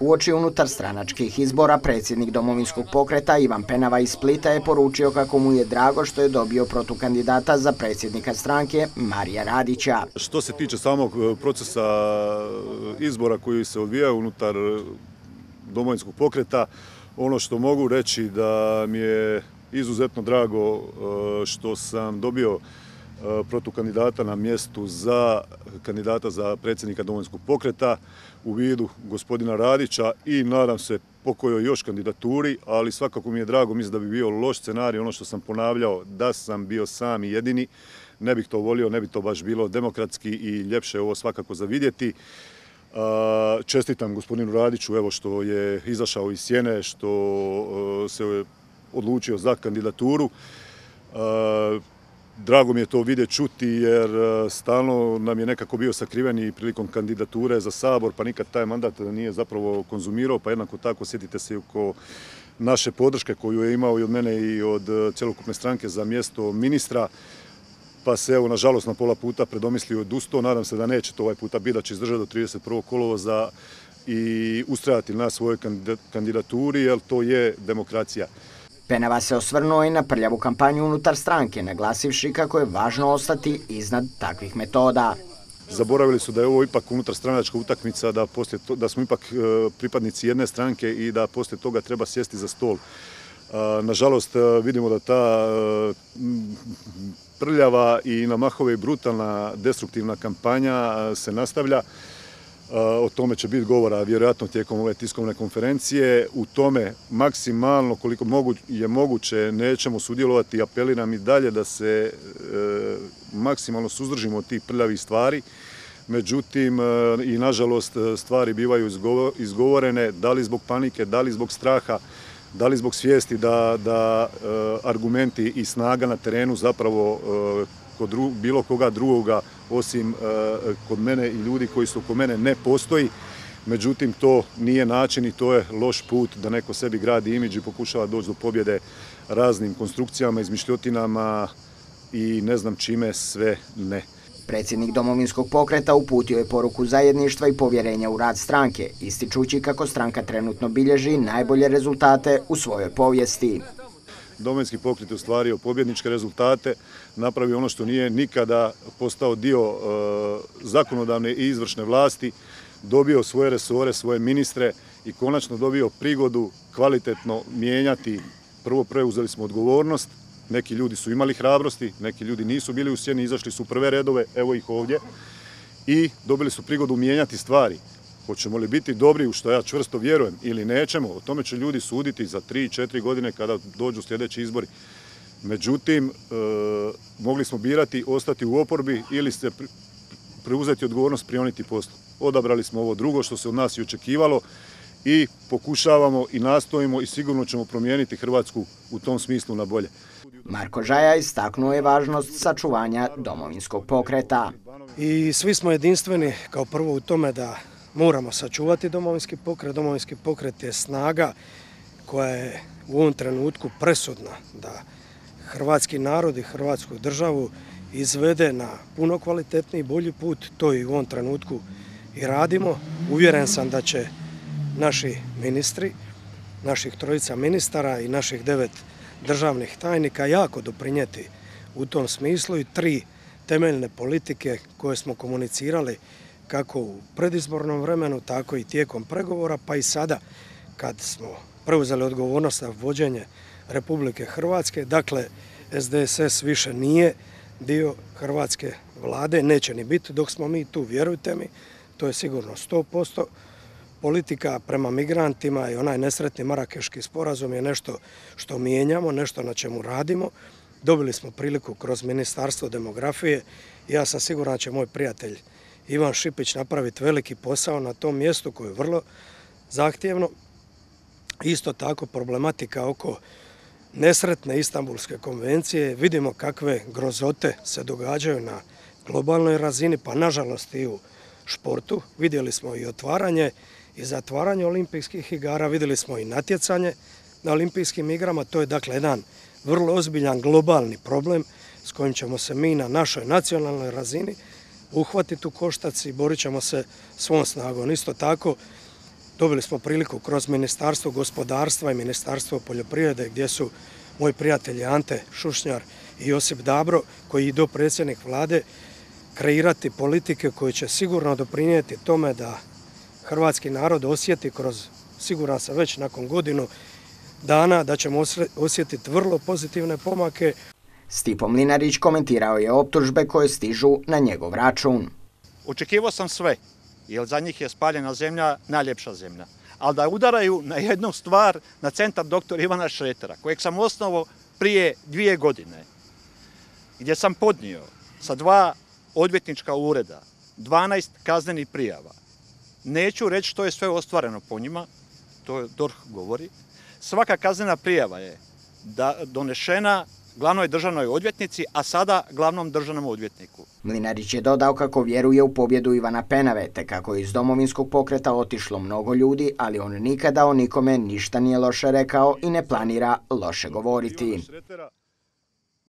U oči unutar stranačkih izbora predsjednik domovinskog pokreta Ivan Penava iz Splita je poručio kako mu je drago što je dobio protukandidata za predsjednika stranke Marija Radića. Što se tiče samog e, procesa e, izbora koji se odvija unutar e, domovinskog pokreta, ono što mogu reći da mi je izuzetno drago što sam dobio protukandidata na mjestu za kandidata za predsjednika domovinskog pokreta u vidu gospodina Radića i nadam se po kojoj još kandidaturi, ali svakako mi je drago, mislim da bi bio loš scenarij, ono što sam ponavljao, da sam bio sam i jedini, ne bih to volio, ne bi to baš bilo demokratski i ljepše ovo svakako za vidjeti. Čestitam gospodinu Radiću evo što je izašao iz sjene, što se odlučio za kandidaturu. Drago mi je to vidjeti čuti jer e, stalno nam je nekako bio sakriveni prilikom kandidature za sabor pa nikad taj mandat nije zapravo konzumirao pa jednako tako sjetite se oko naše podrške koju je imao i od mene i od e, cjelokupne stranke za mjesto ministra pa se evo nažalost na pola puta predomislio odustao. Nadam se da neće to ovaj puta biti da će izdržati do 31. kolovoza i ustrajati na svojoj kandidaturi jer to je demokracija. Penava se osvrnuo i na prljavu kampanju unutar stranke, naglasivši kako je važno ostati iznad takvih metoda. Zaboravili su da je ovo ipak unutar stranačka utakmica, da, smo ipak e, pripadnici jedne stranke i da poslije toga treba sjesti za stol. E, nažalost, e, vidimo da ta prljava i na mahove brutalna destruktivna kampanja se nastavlja. O tome će biti govora vjerojatno tijekom ove tiskovne konferencije. U tome maksimalno koliko je moguće nećemo sudjelovati apeliram i dalje da se e, maksimalno suzdržimo od tih prljavih stvari. Međutim, e, i nažalost stvari bivaju izgovorene, da li zbog panike, da li zbog straha, da li zbog svijesti da, da e, argumenti i snaga na terenu zapravo kod bilo koga drugoga osim e, kod mene i ljudi koji su kod mene ne postoji. Međutim, to nije način i to je loš put da neko sebi gradi imidž i pokušava doći do pobjede raznim konstrukcijama, izmišljotinama i ne znam čime sve ne. Predsjednik domovinskog pokreta uputio je poruku zajedništva i povjerenja u rad stranke, ističući kako stranka trenutno bilježi najbolje rezultate u svojoj povijesti. Domovinski pokret je ostvario pobjedničke rezultate, napravio ono što nije nikada postao dio e, zakonodavne i izvršne vlasti, dobio svoje resore, svoje ministre i konačno dobio prigodu kvalitetno mijenjati. Prvo preuzeli smo odgovornost, neki ljudi su imali hrabrosti, neki ljudi nisu bili u sjeni, izašli su prve redove, evo ih ovdje, i dobili su prigodu mijenjati stvari. Hoćemo li biti dobri u što ja čvrsto vjerujem ili nećemo, o tome će ljudi suditi za 3-4 godine kada dođu sljedeći izbori. Međutim, e, mogli smo birati ostati u oporbi ili se preuzeti odgovornost prioniti poslu. Odabrali smo ovo drugo što se od nas i očekivalo i pokušavamo i nastojimo i sigurno ćemo promijeniti Hrvatsku u tom smislu na bolje. Marko Žaja istaknuo je važnost sačuvanja domovinskog pokreta. I svi smo jedinstveni kao prvo u tome da moramo sačuvati domovinski pokret. Domovinski pokret je snaga koja je u ovom trenutku presudna da hrvatski narod i hrvatsku državu izvede na puno kvalitetniji i bolji put. To i u ovom trenutku i radimo. Uvjeren sam da će naši ministri, naših trojica ministara i naših devet državnih tajnika jako doprinijeti u tom smislu i tri temeljne politike koje smo komunicirali kako u predizbornom vremenu, tako i tijekom pregovora, pa i sada kad smo preuzeli odgovornost za vođenje Republike Hrvatske. Dakle, SDSS više nije dio Hrvatske vlade, neće ni biti dok smo mi tu, vjerujte mi, to je sigurno 100%. Politika prema migrantima i onaj nesretni marakeški sporazum je nešto što mijenjamo, nešto na čemu radimo. Dobili smo priliku kroz Ministarstvo demografije. Ja sam siguran da će moj prijatelj Ivan Šipić napraviti veliki posao na tom mjestu koje je vrlo zahtjevno. Isto tako problematika oko nesretne Istanbulske konvencije. Vidimo kakve grozote se događaju na globalnoj razini, pa nažalost i u športu. Vidjeli smo i otvaranje i zatvaranje olimpijskih igara, vidjeli smo i natjecanje na olimpijskim igrama. To je dakle jedan vrlo ozbiljan globalni problem s kojim ćemo se mi na našoj nacionalnoj razini uhvatiti u koštac i borit ćemo se svom snagom. Isto tako, dobili smo priliku kroz Ministarstvo gospodarstva i Ministarstvo poljoprivrede gdje su moji prijatelji Ante Šušnjar i Josip Dabro, koji i do predsjednik vlade, kreirati politike koje će sigurno doprinijeti tome da hrvatski narod osjeti kroz, siguran sam već nakon godinu dana, da ćemo osjetiti vrlo pozitivne pomake. Stipo Mlinarić komentirao je optužbe koje stižu na njegov račun. Očekivao sam sve, jer za njih je spaljena zemlja najljepša zemlja. Ali da udaraju na jednu stvar, na centar doktor Ivana Šretera, kojeg sam osnovao prije dvije godine, gdje sam podnio sa dva odvjetnička ureda, 12 kaznenih prijava. Neću reći što je sve ostvareno po njima, to DORH govori. Svaka kaznena prijava je donešena glavnoj državnoj odvjetnici, a sada glavnom državnom odvjetniku. Mlinarić je dodao kako vjeruje u pobjedu Ivana Penave, te kako je iz domovinskog pokreta otišlo mnogo ljudi, ali on nikada o nikome ništa nije loše rekao i ne planira loše govoriti.